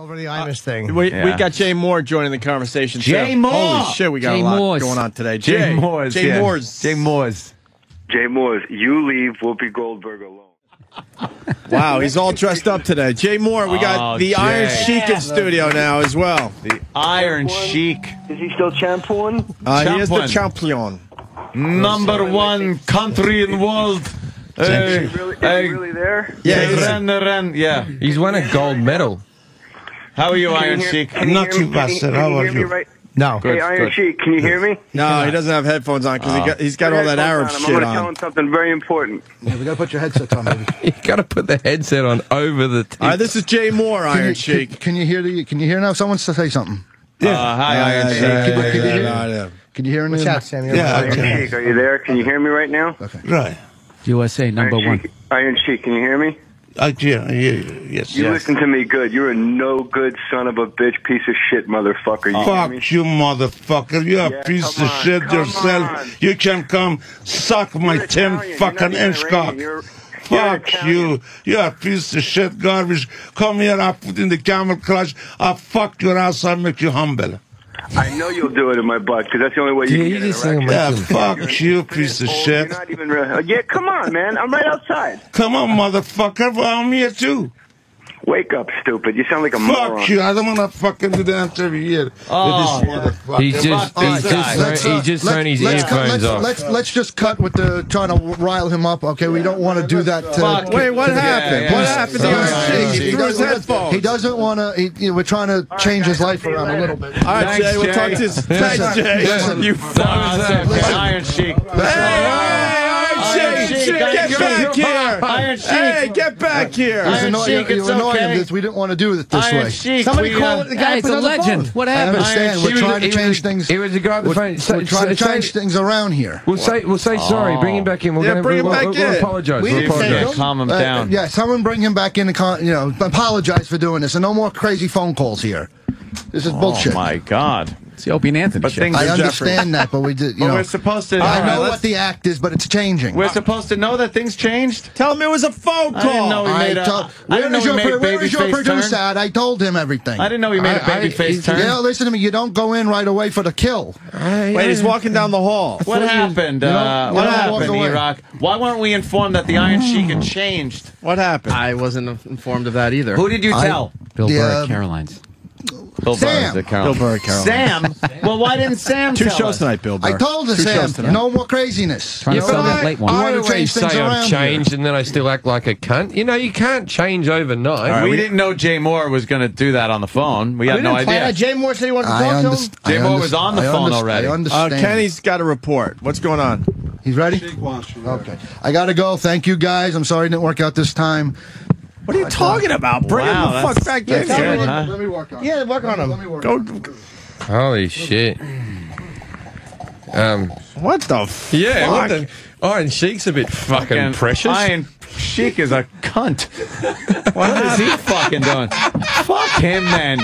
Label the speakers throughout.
Speaker 1: Over the Irish thing.
Speaker 2: We, we got Jay Mohr joining the conversation. too.
Speaker 3: Jay Mohr!
Speaker 2: Holy shit, we got
Speaker 1: Jay
Speaker 2: a lot
Speaker 1: Mohrs.
Speaker 2: going on today.
Speaker 3: Jay
Speaker 2: Jay
Speaker 3: Mohrs.
Speaker 2: Jay
Speaker 3: yeah.
Speaker 2: Mohrs.
Speaker 3: Jay Mohrs.
Speaker 4: Jay Mohrs, you leave Whoopi Goldberg alone.
Speaker 2: Wow, he's all dressed up today. Jay Mohr, we got
Speaker 3: Oh,
Speaker 2: the
Speaker 3: Jay.
Speaker 2: Iron Sheik in studio now as well.
Speaker 3: The Iron Sheik.
Speaker 4: Is he still champion?
Speaker 2: Uh, he is the
Speaker 3: Champion.
Speaker 2: champion.
Speaker 3: Number one country in world. Hey,
Speaker 4: Is he really, is he really there?
Speaker 2: Yeah,
Speaker 3: hey,
Speaker 2: he's-
Speaker 3: ren, ren, yeah.
Speaker 5: He's won a gold medal.
Speaker 3: How are you,
Speaker 4: Can
Speaker 3: Iron
Speaker 4: you hear-
Speaker 3: Sheik?
Speaker 4: can you
Speaker 6: Not
Speaker 4: hear
Speaker 6: too
Speaker 4: me?
Speaker 6: bad, sir. How are you?
Speaker 4: right?
Speaker 1: No.
Speaker 3: Good,
Speaker 4: hey, Iron
Speaker 3: good.
Speaker 4: Sheik, can you hear me?
Speaker 2: No, he doesn't have headphones on because he got, he's got all that Arab on.
Speaker 4: shit I'm
Speaker 2: shit
Speaker 4: going to tell him something very important.
Speaker 1: Yeah, we got to put your headsets on, baby.
Speaker 5: You got to put the headset on over the.
Speaker 2: All right, this is Jay Mohr,
Speaker 1: Can
Speaker 2: Iron
Speaker 1: you,
Speaker 2: Sheik.
Speaker 1: can, can you hear the? Can you hear now? Someone to say something.
Speaker 3: Uh, hi, Iron
Speaker 2: Yeah,
Speaker 3: Sheik.
Speaker 2: yeah,
Speaker 1: Can you-
Speaker 2: yeah,
Speaker 1: can you hear-
Speaker 2: yeah, yeah.
Speaker 1: Can you hear
Speaker 7: Watch
Speaker 1: anything?
Speaker 7: out, Sam.
Speaker 6: Yeah,
Speaker 4: Iron
Speaker 6: okay.
Speaker 4: Sheik, are you there? Can you hear me right now? Okay.
Speaker 6: Right.
Speaker 8: USA number
Speaker 4: Iron
Speaker 8: one.
Speaker 4: Sheik, Iron Sheik, can you hear me?
Speaker 6: I hear, I you. Yes,
Speaker 4: You
Speaker 6: yes.
Speaker 4: listen to me good. You're a no good son of a bitch, piece of shit motherfucker. You hear me?
Speaker 6: Fuck you, motherfucker. You're a piece of
Speaker 4: on,
Speaker 6: shit
Speaker 4: come
Speaker 6: yourself.
Speaker 4: on.
Speaker 6: You can come suck my
Speaker 4: You're
Speaker 6: 10
Speaker 4: Italian.
Speaker 6: Fucking inch cock.
Speaker 4: You're- you're
Speaker 6: Fuck
Speaker 4: Italian.
Speaker 6: you. You're a piece of shit garbage. Come here, I'll put in the camel clutch. I'll fuck your ass. I'll make you humble.
Speaker 4: I know you'll do it in my butt because that's the only way you
Speaker 5: Yeah,
Speaker 4: can
Speaker 5: you
Speaker 4: get an
Speaker 5: just saying.
Speaker 6: Yeah, fuck you, piece of shit.
Speaker 4: You're not even real. Yeah, come on, man. I'm right outside.
Speaker 6: Come on, motherfucker. Well, I'm here too.
Speaker 4: Wake up, stupid. You sound like a moron.
Speaker 6: Fuck you. I don't want to fucking do the interview here.
Speaker 3: Oh.
Speaker 6: with this motherfucker.
Speaker 5: He's just,
Speaker 3: Fuck
Speaker 5: he's just,
Speaker 3: guy.
Speaker 5: thrown-
Speaker 1: Let's,
Speaker 5: he
Speaker 1: uh,
Speaker 5: just
Speaker 1: let's-
Speaker 5: his
Speaker 1: let's cut- let's,
Speaker 5: off.
Speaker 1: Let's let's just cut with the trying to rile him up. Okay, we don't want to do that. To,
Speaker 3: Fuck.
Speaker 2: Wait, what happened?
Speaker 3: yeah,
Speaker 2: what happened to
Speaker 3: Sorry,
Speaker 2: Iron
Speaker 3: Iron
Speaker 2: He
Speaker 3: Sheik.
Speaker 2: threw his headphones.
Speaker 1: He doesn't want to. He, you know, we're trying to change his life around a little bit.
Speaker 2: All right,
Speaker 3: Thanks,
Speaker 2: Jay, we'll talk to you. Thanks, Jay. You
Speaker 3: That was it. Iron Sheik.
Speaker 2: Hey, Iron
Speaker 3: Iron
Speaker 2: Sheik,
Speaker 3: Sheik,
Speaker 2: get
Speaker 3: Iron
Speaker 2: back here.
Speaker 3: Iron Sheik.
Speaker 2: Hey, get back here.
Speaker 1: He's
Speaker 3: Iron
Speaker 1: annoying,
Speaker 3: Sheik,
Speaker 1: you're
Speaker 3: it's
Speaker 1: annoying
Speaker 3: okay.
Speaker 1: him. This, we didn't want to do it this
Speaker 3: Iron
Speaker 1: way.
Speaker 3: Sheik.
Speaker 7: Somebody call
Speaker 3: uh,
Speaker 7: the guy
Speaker 8: it's a
Speaker 7: on the
Speaker 8: legend.
Speaker 7: phone.
Speaker 8: What
Speaker 1: I
Speaker 8: happened?
Speaker 1: understand.
Speaker 5: He
Speaker 1: We're
Speaker 5: was-
Speaker 1: trying to change things.
Speaker 5: He was a guy
Speaker 1: We're,
Speaker 5: phone. Say-
Speaker 1: we're trying to change things around here.
Speaker 5: We'll say we'll say sorry. Bring him back in. We're
Speaker 2: Yeah,
Speaker 5: gonna
Speaker 2: bring him
Speaker 5: we'll,
Speaker 2: back
Speaker 5: we'll, we'll
Speaker 2: in.
Speaker 5: apologize.
Speaker 1: We
Speaker 5: We'll
Speaker 1: didn't say
Speaker 5: apologize.
Speaker 3: calm him
Speaker 1: Uh,
Speaker 3: down.
Speaker 1: Yeah, someone bring him back in and you know apologize for doing this, and no more crazy phone calls here. This is bullshit.
Speaker 3: Oh my God!
Speaker 8: It's the Opie and Anthony
Speaker 3: But
Speaker 8: show.
Speaker 3: things
Speaker 1: I understand that, but we did. You know,
Speaker 3: we're supposed to.
Speaker 1: I
Speaker 3: all right,
Speaker 1: know
Speaker 3: let's-
Speaker 1: what the act is, but it's changing.
Speaker 3: We're supposed to know that things changed.
Speaker 2: Tell him it was a phone
Speaker 3: I didn't
Speaker 2: call.
Speaker 3: know he
Speaker 1: I
Speaker 3: made a.
Speaker 1: told-
Speaker 3: I
Speaker 1: where
Speaker 3: didn't know
Speaker 1: is
Speaker 3: he
Speaker 1: your,
Speaker 3: made a
Speaker 1: pro- where is your
Speaker 3: babyface
Speaker 1: producer
Speaker 3: turn.
Speaker 1: at? I told him everything.
Speaker 3: I didn't know he made a
Speaker 5: I- I-
Speaker 3: babyface turn.
Speaker 1: Yeah, listen to me. You don't go in right away for the kill.
Speaker 2: Wait, he's walking down the hall.
Speaker 3: What happened? uh, what happened. Iraq? Why weren't we informed that the Iron Sheik had changed?
Speaker 2: What happened?
Speaker 7: I wasn't informed of that either.
Speaker 3: Who did you tell?
Speaker 8: Bill
Speaker 1: The,
Speaker 8: Burr,
Speaker 1: um,
Speaker 8: Caroline's.
Speaker 3: Bill
Speaker 1: Sam.
Speaker 3: Burr, Carol.
Speaker 2: Bill Burr, Carol.
Speaker 3: Sam. Well, why didn't Sam
Speaker 2: Two
Speaker 3: tell
Speaker 2: shows
Speaker 3: us?
Speaker 2: tonight, Bill Burr.
Speaker 1: I told the
Speaker 2: Two
Speaker 1: Sam,
Speaker 2: tonight.
Speaker 1: no more craziness.
Speaker 8: Trying to
Speaker 1: You
Speaker 8: sell
Speaker 1: know,
Speaker 8: that late one.
Speaker 1: You
Speaker 5: I
Speaker 1: want
Speaker 5: always say
Speaker 1: around
Speaker 5: I've
Speaker 1: here.
Speaker 5: changed and then I still act like a cunt. You know, you can't change overnight.
Speaker 2: right,
Speaker 3: we
Speaker 2: we-
Speaker 3: didn't know Jay Mohr was going to do that on the phone. We had
Speaker 7: We
Speaker 3: no idea.
Speaker 7: that. Jay Mohr said he wanted to
Speaker 1: I
Speaker 7: talk to him.
Speaker 3: Jay
Speaker 1: I Mohr
Speaker 3: was on the
Speaker 1: I
Speaker 3: phone
Speaker 1: underst-
Speaker 3: already.
Speaker 1: I
Speaker 2: Uh,
Speaker 1: understand.
Speaker 2: Kenny's got a report. What's going on?
Speaker 1: He's ready? Okay. I got to go. Thank you, guys. I'm sorry it didn't work out this time.
Speaker 2: What are you talking about? Bring
Speaker 3: Wow,
Speaker 2: him the fuck
Speaker 3: that's-
Speaker 2: back in
Speaker 3: that's
Speaker 2: here.
Speaker 3: good, huh?
Speaker 1: Let me work on it.
Speaker 7: Yeah, work on him.
Speaker 1: Let me work
Speaker 2: Go.
Speaker 1: on it.
Speaker 5: Holy shit. Um,
Speaker 2: What the f-
Speaker 5: yeah,
Speaker 2: fuck?
Speaker 5: what the, Iron Sheik's a bit fucking
Speaker 3: Fucking
Speaker 5: precious.
Speaker 3: Iron Sheik is a cunt. what is he fucking doing? Fuck him, then.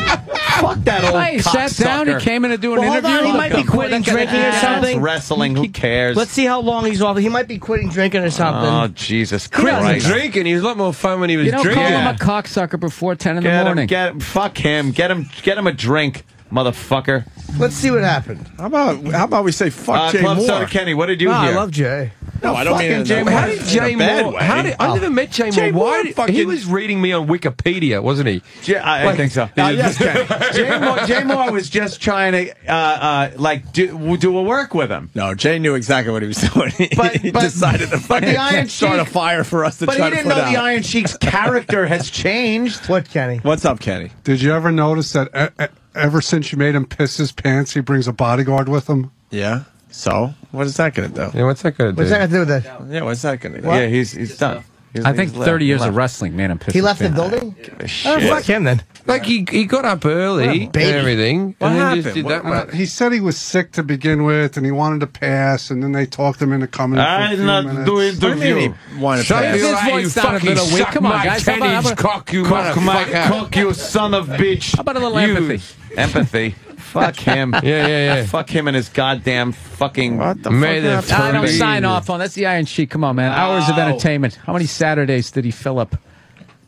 Speaker 3: Fuck that old
Speaker 8: Hey, he sat down. He came in to do an
Speaker 7: Well, hold
Speaker 8: interview.
Speaker 7: on, he might be quitting drinking or something.
Speaker 3: it's wrestling. Who cares?
Speaker 7: Let's see how long he's off. He might be quitting drinking or something.
Speaker 3: Oh Jesus
Speaker 5: Quit
Speaker 3: Christ!
Speaker 5: drinking. He was a lot more fun when he was
Speaker 8: You don't
Speaker 5: drinking.
Speaker 8: call
Speaker 3: Yeah.
Speaker 8: him a cocksucker before 10 in the
Speaker 3: Get him,
Speaker 8: morning.
Speaker 3: get fuck him. Get him, get him a drink, motherfucker.
Speaker 7: Let's see what happened.
Speaker 2: How about how about we say fuck
Speaker 3: Uh,
Speaker 2: Jay
Speaker 3: Club
Speaker 2: Mohr?
Speaker 3: Soda Kenny, what did you
Speaker 7: No,
Speaker 3: hear?
Speaker 7: I love Jay.
Speaker 2: No, I don't mean
Speaker 3: fucking
Speaker 2: it
Speaker 3: Jay
Speaker 2: in
Speaker 3: Mohr.
Speaker 2: a-
Speaker 5: How did
Speaker 2: in
Speaker 5: Jay
Speaker 2: a bad
Speaker 5: Mohr?
Speaker 2: way.
Speaker 5: How did, I never met Jay
Speaker 2: Jay Mohr
Speaker 5: Why? Did,
Speaker 2: fucking-
Speaker 5: he was reading me on Wikipedia, wasn't he?
Speaker 3: Yeah, I, I think so.
Speaker 2: Uh, yes, Kenny.
Speaker 3: Jay, Mohr, Jay Mohr was just trying to uh, uh, like do, do a work with him.
Speaker 2: No, Jay knew exactly what he was doing. He,
Speaker 3: But-
Speaker 2: he
Speaker 3: but-
Speaker 2: decided to fucking
Speaker 3: the Iron
Speaker 2: start a fire for us to
Speaker 3: But he
Speaker 2: try to
Speaker 3: didn't
Speaker 2: put
Speaker 3: know
Speaker 2: out.
Speaker 3: the Iron Sheik's character has changed.
Speaker 7: What, Kenny?
Speaker 2: What's up, Kenny?
Speaker 9: Did you ever notice that e- e- ever since you made him piss his pants, he brings a bodyguard with him?
Speaker 2: Yeah. So, what is that going to do?
Speaker 5: Yeah, what's that going to do?
Speaker 7: What's that got to do with that?
Speaker 2: Yeah, what's that going to do?
Speaker 3: Yeah, he's he's done. He's,
Speaker 8: I think
Speaker 3: he's
Speaker 8: 30
Speaker 3: left-
Speaker 8: years
Speaker 3: left.
Speaker 8: of wrestling made him piss
Speaker 7: He left the
Speaker 8: pants.
Speaker 7: building? Oh,
Speaker 3: Shit.
Speaker 7: fuck him then.
Speaker 5: Like he, he got up early and
Speaker 7: baby.
Speaker 5: everything,
Speaker 2: What
Speaker 5: and then
Speaker 2: happened?
Speaker 5: just did
Speaker 2: What-
Speaker 5: that much.
Speaker 9: he said he was sick to begin with, and he wanted to pass, and then they talked him into coming. in for a
Speaker 3: I'm
Speaker 9: few
Speaker 3: not
Speaker 9: minutes.
Speaker 3: doing
Speaker 2: What do you mean he wanted to
Speaker 5: Shut
Speaker 2: pass?
Speaker 5: your
Speaker 8: His voice
Speaker 5: you
Speaker 8: sounded a
Speaker 5: fucking
Speaker 8: little weak. Come on, guys. How about- how
Speaker 5: titties,
Speaker 8: about-
Speaker 5: cock, you
Speaker 3: Cock my cock, you son of bitch.
Speaker 8: How about a little empathy?
Speaker 3: Empathy. Fuck him.
Speaker 5: Yeah, yeah, yeah.
Speaker 3: Fuck him and his goddamn fucking.
Speaker 2: What the
Speaker 5: May
Speaker 2: fuck
Speaker 5: the
Speaker 2: happened?
Speaker 8: I don't sign off on. That's the Iron Sheik. Come on, man. Hours of entertainment. How many Saturdays did he fill up?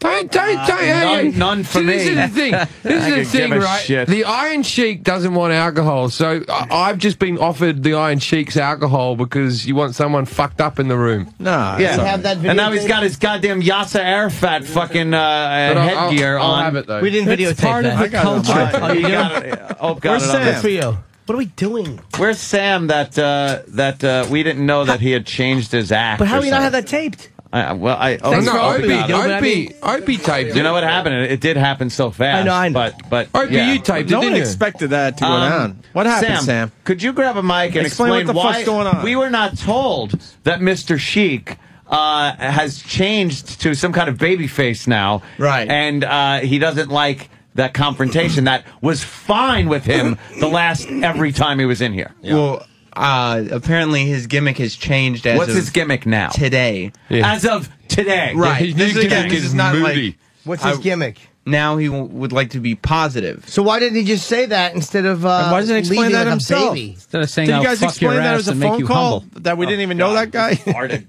Speaker 5: Don't, don't, don't. hey,
Speaker 3: none- none for
Speaker 5: See, This
Speaker 3: me.
Speaker 5: is the thing. This
Speaker 3: I
Speaker 5: is the thing, right?
Speaker 3: shit.
Speaker 5: The Iron Sheik doesn't want alcohol, so I- I've just been offered the Iron Sheik's alcohol because you want someone fucked up in the room.
Speaker 2: Nah.
Speaker 3: Yeah.
Speaker 7: have that
Speaker 3: and now he's
Speaker 7: videotape?
Speaker 3: got his goddamn Yasser Arafat fucking uh, uh,
Speaker 5: But I'll-
Speaker 3: headgear
Speaker 5: I'll, I'll
Speaker 3: on.
Speaker 5: have it though.
Speaker 7: We didn't
Speaker 8: It's
Speaker 7: videotape
Speaker 8: part
Speaker 7: that.
Speaker 8: of the culture.
Speaker 7: Oh, you
Speaker 3: You
Speaker 7: do?
Speaker 3: got it. Oh, got
Speaker 2: Where's Sam?
Speaker 7: for you. What are we doing?
Speaker 3: Where's Sam? That uh, that uh, we didn't know that he had changed his act.
Speaker 7: But how do you not have that taped?
Speaker 3: I, well, I. Oh,
Speaker 7: Thanks
Speaker 5: no,
Speaker 7: for
Speaker 5: Opie,
Speaker 7: opening it, you know what I
Speaker 5: Opie,
Speaker 7: mean?
Speaker 5: Opie taped
Speaker 3: you know what happened? It, it did happen so fast.
Speaker 7: I know, I know.
Speaker 3: But but
Speaker 5: Opie,
Speaker 3: yeah.
Speaker 5: you taped
Speaker 2: No
Speaker 5: it,
Speaker 2: one
Speaker 5: didn't you?
Speaker 2: expected that to go
Speaker 3: Um,
Speaker 2: down. What happened, Sam?
Speaker 3: Could you grab a mic and
Speaker 2: Explain
Speaker 3: explain,
Speaker 2: what the
Speaker 3: why
Speaker 2: fuck's going on.
Speaker 3: we were not told that Mr. Sheik uh, has changed to some kind of baby face now,
Speaker 10: Right.
Speaker 3: And uh, he doesn't like that confrontation that was fine with him the last every time he was in here.
Speaker 10: Well, uh, apparently his gimmick has changed as
Speaker 3: What's
Speaker 10: of
Speaker 3: his gimmick now?
Speaker 10: today.
Speaker 5: Yeah.
Speaker 3: As of today,
Speaker 10: Right.
Speaker 5: His
Speaker 10: This
Speaker 5: new
Speaker 10: is again,
Speaker 5: gimmick
Speaker 10: this
Speaker 5: is
Speaker 10: is not
Speaker 5: moody.
Speaker 10: like
Speaker 7: What's his
Speaker 10: I-
Speaker 7: gimmick?
Speaker 10: now he w- would like to be positive.
Speaker 7: So why didn't he just say that instead of uh,
Speaker 2: And why doesn't he explain
Speaker 7: leaving
Speaker 2: that
Speaker 7: like
Speaker 2: himself?
Speaker 7: A baby?
Speaker 8: Instead of saying,
Speaker 2: Did you
Speaker 8: "I'll
Speaker 2: guys
Speaker 8: fuck
Speaker 2: explain
Speaker 8: your
Speaker 2: that it
Speaker 8: ass
Speaker 2: was a
Speaker 8: and make
Speaker 2: phone
Speaker 8: you
Speaker 2: call
Speaker 8: humble."
Speaker 2: that we didn't even know that guy?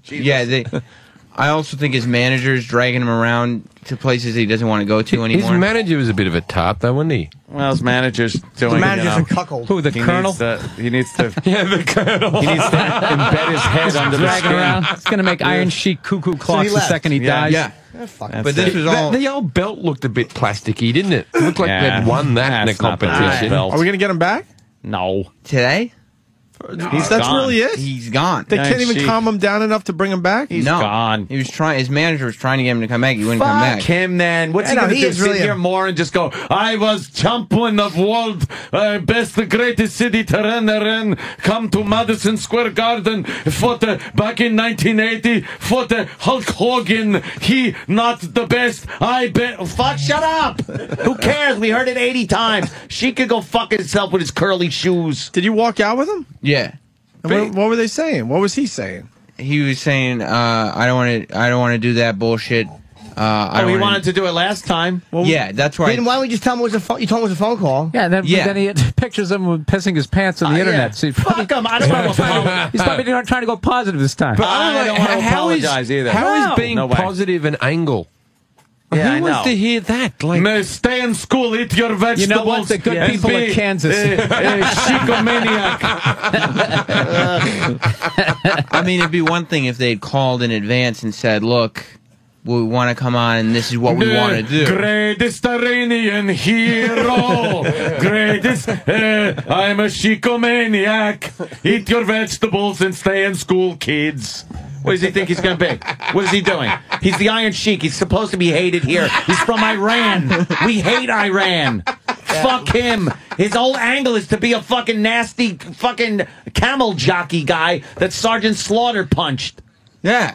Speaker 10: Yeah, they, I also think his manager's dragging him around to places he doesn't want to go to anymore.
Speaker 5: His manager was a bit of a tart, though, wasn't he?
Speaker 3: Well, his manager's doing.
Speaker 7: The manager's
Speaker 3: you know,
Speaker 7: a cuckold.
Speaker 8: Who, the
Speaker 3: he
Speaker 8: colonel?
Speaker 3: Needs to, he needs to.
Speaker 5: Yeah, the colonel.
Speaker 3: He needs to embed his head under the
Speaker 8: Dragging
Speaker 3: skin.
Speaker 8: around. It's going to make Iron Sheik cuckoo clocks the second he
Speaker 3: Yeah.
Speaker 8: dies.
Speaker 10: yeah,
Speaker 7: fuck.
Speaker 3: That's
Speaker 10: but this
Speaker 3: it.
Speaker 10: was all.
Speaker 5: the old belt looked a bit plasticky, didn't it? It looked like
Speaker 3: Yeah.
Speaker 5: they'd won that in a
Speaker 3: That's right
Speaker 5: competition.
Speaker 2: Are we going to get him back?
Speaker 3: No,
Speaker 10: today,
Speaker 3: he's
Speaker 2: That's
Speaker 3: gone.
Speaker 2: really it?
Speaker 10: he's gone.
Speaker 2: They can't even calm him down enough to bring him back?
Speaker 3: He's
Speaker 10: no,
Speaker 3: gone.
Speaker 10: He was trying. His manager was trying to get him to come back. He wouldn't come back.
Speaker 3: him, then. What's
Speaker 7: Yeah,
Speaker 3: he
Speaker 7: no,
Speaker 3: gonna
Speaker 7: he
Speaker 3: do?
Speaker 7: is
Speaker 3: Sit
Speaker 7: really a-
Speaker 3: here more and just go, I was champion of world, uh, best, greatest city to run, run, come to Madison Square Garden, fought uh, back in 1980, fought uh, Hulk Hogan, he not the best, I bet. Fuck, shut up! Who cares? We heard it 80 times. She could go fuck himself with his curly shoes.
Speaker 2: Did you walk out with him?
Speaker 10: Yeah,
Speaker 2: And what, what were they saying? What was he saying?
Speaker 10: he was saying, uh, "I don't want to. I don't want to do that bullshit." Uh, I
Speaker 3: Oh,
Speaker 10: don't
Speaker 3: he
Speaker 10: wanna-
Speaker 3: wanted to do it last time.
Speaker 10: Yeah, that's right.
Speaker 7: Then why don't we just tell him it was a phone? You told him it was a phone call.
Speaker 8: Yeah, then,
Speaker 10: Yeah.
Speaker 8: then he had pictures of him pissing his pants on the
Speaker 3: Uh,
Speaker 8: internet.
Speaker 3: yeah.
Speaker 8: So he
Speaker 3: Fuck him. I don't want to apologize.
Speaker 8: he's probably not trying to go positive this time.
Speaker 5: But
Speaker 3: I
Speaker 5: don't
Speaker 3: don't wanna
Speaker 5: how is-
Speaker 3: apologize either.
Speaker 5: How is
Speaker 8: No.
Speaker 5: being
Speaker 3: No
Speaker 5: positive an angle?
Speaker 3: Yeah,
Speaker 5: Who
Speaker 3: I
Speaker 5: wants
Speaker 3: know.
Speaker 5: to hear that? Like,
Speaker 3: May stay in school, eat your vegetables.
Speaker 8: You know what? The good
Speaker 3: and
Speaker 8: people of Kansas.
Speaker 3: A, a chicomaniac.
Speaker 10: I mean, it'd be one thing if they'd called in advance and said, "Look, we want to come on, and this is what we want to do."
Speaker 3: Greatest Iranian hero. Greatest. Uh, I'm a chicomaniac. Eat your vegetables and stay in school, kids. What does he think he's going to be? What is he doing? He's the Iron Sheik. He's supposed to be hated here. He's from Iran. We hate Iran. Fuck him. His whole angle is to be a fucking nasty fucking camel jockey guy that Sergeant Slaughter punched.
Speaker 10: Yeah,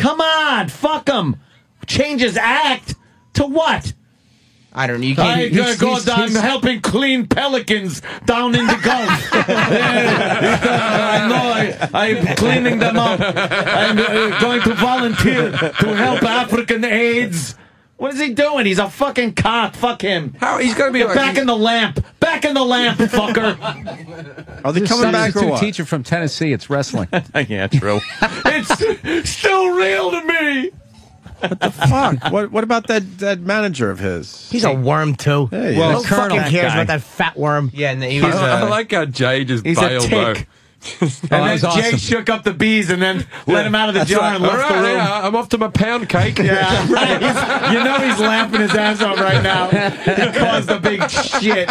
Speaker 3: Come on, fuck him. Change his act to what?
Speaker 10: I don't know. You
Speaker 3: I
Speaker 10: can't.
Speaker 3: uh, go down helping clean pelicans down in the Gulf. Yeah, I know. I, I'm cleaning them up. I'm uh, going to volunteer to help African AIDS. What is he doing? He's a fucking cop. Fuck him.
Speaker 5: how he's going to be
Speaker 3: Get
Speaker 5: like,
Speaker 3: back in the lamp. Back in the lamp, fucker.
Speaker 2: Are they
Speaker 8: This
Speaker 2: coming back or
Speaker 8: substitute
Speaker 2: what?
Speaker 8: teacher from Tennessee. It's wrestling.
Speaker 3: yeah, true. it's still real to me.
Speaker 2: What the fuck. What, what about that, that manager of his?
Speaker 7: He's a worm too.
Speaker 2: Hey,
Speaker 7: well,
Speaker 2: yeah.
Speaker 7: no
Speaker 8: The colonel.
Speaker 7: fucking cares
Speaker 3: That
Speaker 7: about that fat worm.
Speaker 10: Yeah, and he was.
Speaker 5: I
Speaker 10: Uh,
Speaker 5: like how Jay just
Speaker 3: He's a
Speaker 5: bailed though.
Speaker 3: tick.
Speaker 8: Oh,
Speaker 3: And
Speaker 8: that
Speaker 3: then Jay
Speaker 8: awesome.
Speaker 3: shook up the bees and then let him out of the jar and
Speaker 5: All
Speaker 3: left the room.
Speaker 5: yeah, I'm off to my pound cake.
Speaker 3: Yeah, right. He's- you know he's laughing his ass off right now. He caused a big shit.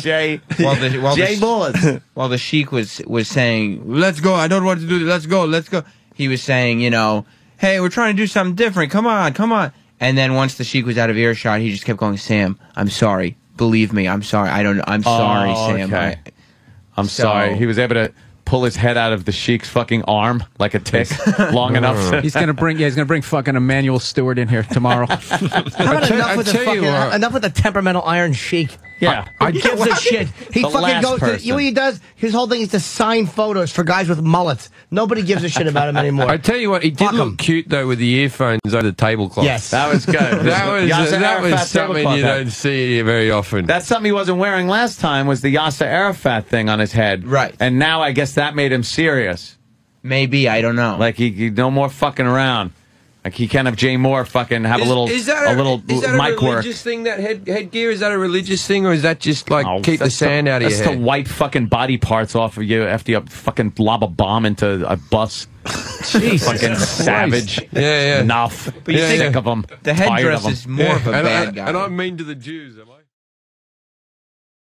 Speaker 3: Jay.
Speaker 10: while the while
Speaker 3: Jay
Speaker 10: the,
Speaker 3: Bullets.
Speaker 10: while the sheik was was saying, "Let's go. I don't want to do this. Let's go. Let's go." He was saying, you know, "Hey, we're trying to do something different. Come on, come on." And then once the sheik was out of earshot, he just kept going, "Sam, I'm sorry. Believe me, I'm sorry. I don't. I'm sorry,
Speaker 3: Oh,
Speaker 10: Sam."
Speaker 3: okay.
Speaker 10: I-
Speaker 3: I'm
Speaker 10: So-
Speaker 3: sorry. He was able to pull his head out of the sheik's fucking arm like a tick long enough. To,
Speaker 8: He's gonna bring. Yeah, he's gonna bring fucking Emanuel Steward in here tomorrow.
Speaker 7: How about enough with the fucking enough with the temperamental Iron Sheik?
Speaker 3: Yeah.
Speaker 7: Who gives a shit? He
Speaker 3: The
Speaker 7: fucking
Speaker 3: last
Speaker 7: goes to you know what he does? His whole thing is to sign photos for guys with mullets. Nobody gives a shit about him anymore.
Speaker 5: I tell you what, he did
Speaker 7: Fuck
Speaker 5: look
Speaker 7: him.
Speaker 5: cute though with the earphones over the tablecloth.
Speaker 7: Yes.
Speaker 3: That was good.
Speaker 5: That was
Speaker 3: Yasser
Speaker 5: that was something you don't see very often.
Speaker 3: That's something he wasn't wearing last time was the Yasser Arafat thing on his head.
Speaker 10: Right.
Speaker 3: And now I guess that made him serious.
Speaker 10: Maybe I don't know.
Speaker 3: Like he, he no more fucking around. Like he can't have Jay Mohr fucking have a little
Speaker 5: is that
Speaker 3: a, little
Speaker 5: is that a
Speaker 3: mic work.
Speaker 5: religious thing? That head headgear is that a religious thing, or is that just like
Speaker 3: Oh,
Speaker 5: keep the
Speaker 3: that's
Speaker 5: sand
Speaker 3: to,
Speaker 5: out of
Speaker 3: that's
Speaker 5: your head?
Speaker 3: to wipe fucking body parts off of you after you fucking lob a bomb into a bus.
Speaker 5: Jesus
Speaker 3: fucking
Speaker 5: Christ.
Speaker 3: savage.
Speaker 5: Yeah, yeah.
Speaker 3: Enough.
Speaker 10: But you
Speaker 3: Sick
Speaker 10: think
Speaker 3: of them.
Speaker 10: the headdress is more of a
Speaker 5: and
Speaker 10: bad
Speaker 5: I,
Speaker 10: guy.
Speaker 5: And I'm mean to the Jews, am I?